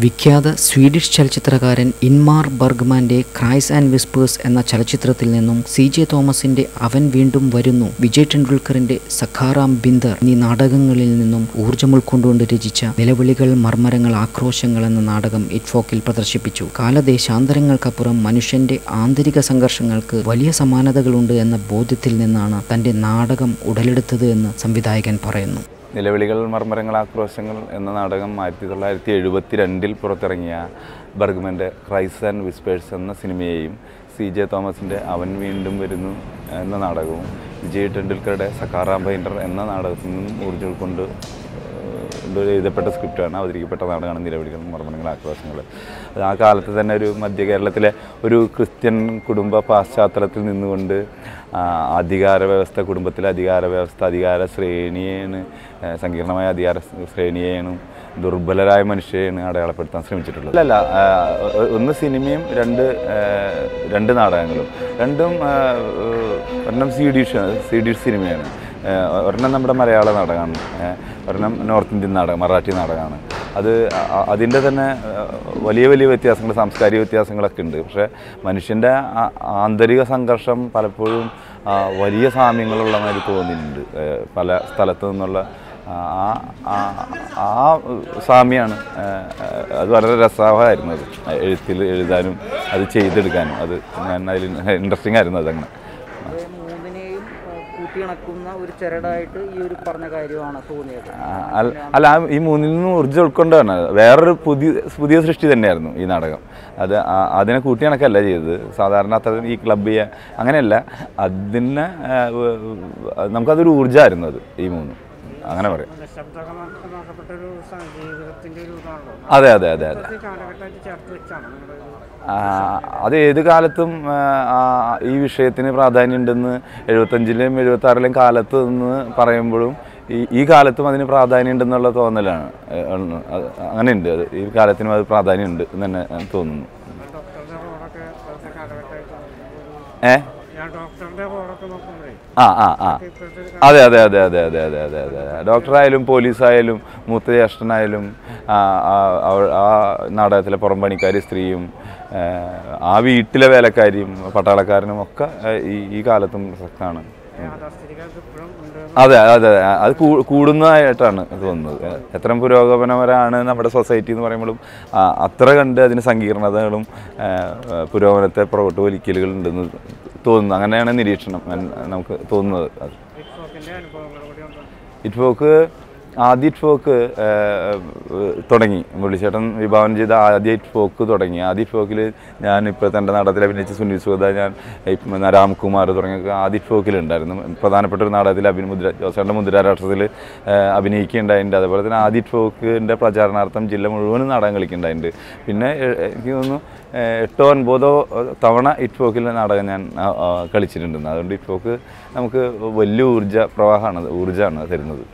വിഖ്യാത സ്വീഡിഷ് ചലച്ചിത്രകാരൻ ഇൻമാർ ബർഗ്മാന്റെ ക്രൈസ് ആൻഡ് വിസ്പേഴ്സ് എന്ന ചലച്ചിത്രത്തിൽ നിന്നും സി ജെ തോമസിന്റെ അവൻ വീണ്ടും വരുന്നു. വിജയ് ടെണ്ടുൽക്കറിന്റെ സഖാറാം ബിന്ദർ എന്നീ നാടകങ്ങളിൽ നിന്നും ഊർജം ഉൾക്കൊണ്ടുകൊണ്ട് രചിച്ച നിലവിളികൾ മർമ്മരങ്ങൾ ആക്രോശങ്ങൾ എന്ന നാടകം ഇറ്റ്ഫോക്കിൽ പ്രദർശിപ്പിച്ചു. കാലദേശാന്തരങ്ങൾക്കപ്പുറം മനുഷ്യന്റെ ആന്തരിക സംഘർഷങ്ങൾക്ക് വലിയ സമാനതകളുണ്ട് എന്ന ബോധ്യത്തിൽ നിന്നാണ് തന്റെ നാടകം ഉടലെടുത്തത് എന്ന് സംവിധായകൻ പറയുന്നു. നിലവിളികൾ മർമ്മരങ്ങൾ ആക്രോശങ്ങൾ എന്ന നാടകം ആയിരത്തി തൊള്ളായിരത്തി എഴുപത്തി രണ്ടിൽ പുറത്തിറങ്ങിയ ബർഗ്മന്റെ ക്രൈസ് ആൻഡ് വിസ്പേഴ്സ് എന്ന സിനിമയെയും സി. ജെ. തോമസിന്റെ അവൻ വീണ്ടും വരുന്നു എന്ന നാടകവും വിജയ് ടെണ്ടുൽക്കറുടെ സക്കാറാം ഭൈൻഡർ എന്ന നാടകത്തിൽ നിന്നും ഊർജം ഏഹ് എഴുതപ്പെട്ട സ്ക്രിപ്റ്റാണ്. അവതരിക്കപ്പെട്ട നാടകമാണ് നിലവിളിക്കുന്ന മർമ്മങ്ങൾ ആക്രോശങ്ങൾ ആ കാലത്ത് തന്നെ ഒരു മധ്യ കേരളത്തിലെ ഒരു ക്രിസ്ത്യൻ കുടുംബ പാശ്ചാത്തലത്തിൽ നിന്നുകൊണ്ട് അധികാര വ്യവസ്ഥ കുടുംബത്തിലെ അധികാര വ്യവസ്ഥ അധികാര ശ്രേണിയാണ് സങ്കീർണമായ അധികാര ശ്രേണിയെയാണ് ദുർബലരായ മനുഷ്യരെയാണ് അടയാളപ്പെടുത്താൻ ശ്രമിച്ചിട്ടുള്ളത്. അല്ല ഒന്ന് സിനിമയും രണ്ട് രണ്ട് നാടകങ്ങളും. രണ്ടും ഒരെണ്ണം സി ഡി സിനിമയാണ്. ഒരെണ്ണം നമ്മുടെ മലയാള നാടകമാണ്. ഒരെണ്ണം നോർത്ത് ഇന്ത്യൻ നാടകം മറാഠി നാടകമാണ്. അത് അതിന്റെ തന്നെ വലിയ വലിയ വ്യത്യാസങ്ങൾ സാംസ്കാരിക വ്യത്യാസങ്ങളൊക്കെ ഉണ്ട്. പക്ഷേ മനുഷ്യന്റെ ആന്തരിക സംഘർഷം പലപ്പോഴും വലിയ സാമ്യങ്ങളുള്ള മാതിരി തോന്നിയിട്ടുണ്ട് പല സ്ഥലത്തു നിന്നുള്ള ആ ആ- സാമ്യമാണ് അത് വളരെ രസമായിരുന്നു അത്. എഴുത്തിൽ എഴുതാനും അത് ചെയ്തെടുക്കാനും. അത് ഞാൻ അതിൽ ഇൻട്രസ്റ്റിംഗ് ആയിരുന്നു അതങ്ങനെ. കൂട്ടിയിണക്കുന്ന ഒരു ചരടായിട്ട് ഈ ഒരു പറഞ്ഞ കാര്യമാണ് തോന്നിയത്. അല്ല- ഈ മൂന്നിൽ നിന്നും ഊർജം ഉൾക്കൊണ്ടാണ് വേറൊരു പുതിയ പുതിയ സൃഷ്ടി തന്നെയായിരുന്നു ഈ നാടകം. അത് അതിനെ കൂട്ടി കണക്കല്ല ചെയ്തത്. സാധാരണ അത്ര ഈ ക്ലബ് ചെയ്യുക അങ്ങനെയല്ല. അതിനെ നമുക്കതൊരു ഊർജമായിരുന്നു അത് ഈ മൂന്നും. അങ്ങനെ പറയാം. അതെ അതെ അതെ അത്. ഏത് കാലത്തും ഈ വിഷയത്തിന് പ്രാധാന്യം ഉണ്ടെന്ന് എഴുപത്തഞ്ചിലെയും എഴുപത്തി ആറിലെയും കാലത്ത് നിന്ന് പറയുമ്പോഴും ഈ ഈ കാലത്തും അതിന് പ്രാധാന്യം ഉണ്ടെന്നുള്ള തോന്നലാണ്. അങ്ങനെ ഉണ്ട് അത് ഈ കാലത്തിനും അത് പ്രാധാന്യം ഉണ്ട് എന്ന് തന്നെ തോന്നുന്നു. ഏഹ് ആ ആ ആ അതെ അതെ അതെ അതെ അതെ അതെ അതെ അതെ. ഡോക്ടറായാലും പോലീസായാലും മൂത്ത ജ്യേഷ്ഠനായാലും ആ, നാടകത്തിലെ പുറംപണിക്കാരി സ്ത്രീയും ആ വീട്ടിലെ വേലക്കാരിയും പട്ടാളക്കാരനും ഒക്കെ ഈ ഈ കാലത്തും പ്രസക്തമാണ്. അതെ അതെ അത്. കൂ- കൂടുന്നതായിട്ടാണ് തോന്നുന്നത് എത്ര പുരോഗമനപരമാണ് നമ്മുടെ സൊസൈറ്റി എന്ന് പറയുമ്പോഴും അത്ര കണ്ട് അതിന് സങ്കീർണതകളും പുരോഗമനത്തെ പുറകോട്ട് ഉണ്ടെന്ന് തോന്നുന്നു. അങ്ങനെയാണ് നിരീക്ഷണം നമുക്ക് തോന്നുന്നത്. അത് ഇറ്റ്ഫോക്ക് ആദ്യ ഫോക്ക് തുടങ്ങി. മുരളിച്ചേട്ടൻ വിഭാവനം ചെയ്ത ആദ്യ ഫോക്ക് തുടങ്ങി. ആദ്യ ഫോക്കിൽ ഞാൻ ഇപ്പോൾ തന്റെ നാടകത്തിൽ അഭിനയിച്ച സുനിൽ സുഗത ഞാൻ രാംകുമാർ തുടങ്ങിയ ആദ്യ ഫോക്കിലുണ്ടായിരുന്നു പ്രധാനപ്പെട്ട ഒരു നാടകത്തിൽ അഭിനയ മുദ്ര ജോസേട്ടന്റെ മുദ്രാരാഷ്ട്രത്തിൽ അഭിനയിക്കുകയുണ്ടായിട്ടുണ്ട് അതേപോലെ തന്നെ ആദ്യ ഫോക്കിന്റെ പ്രചാരണാർത്ഥം ജില്ല മുഴുവനും നാടകം കളിക്കുന്നുണ്ടായിട്ടുണ്ട്. പിന്നെ എനിക്ക് തോന്നുന്നു എട്ടോ ഒൻപതോ തവണ ഇറ്റ്ഫോക്കിലെ നാടകം ഞാൻ കളിച്ചിട്ടുണ്ടെന്ന് അതുകൊണ്ട് അതുകൊണ്ട് ഇറ്റ്ഫോക്ക് നമുക്ക് വലിയ ഊർജ പ്രവാഹമാണ് ഊർജമാണ് തരുന്നത്.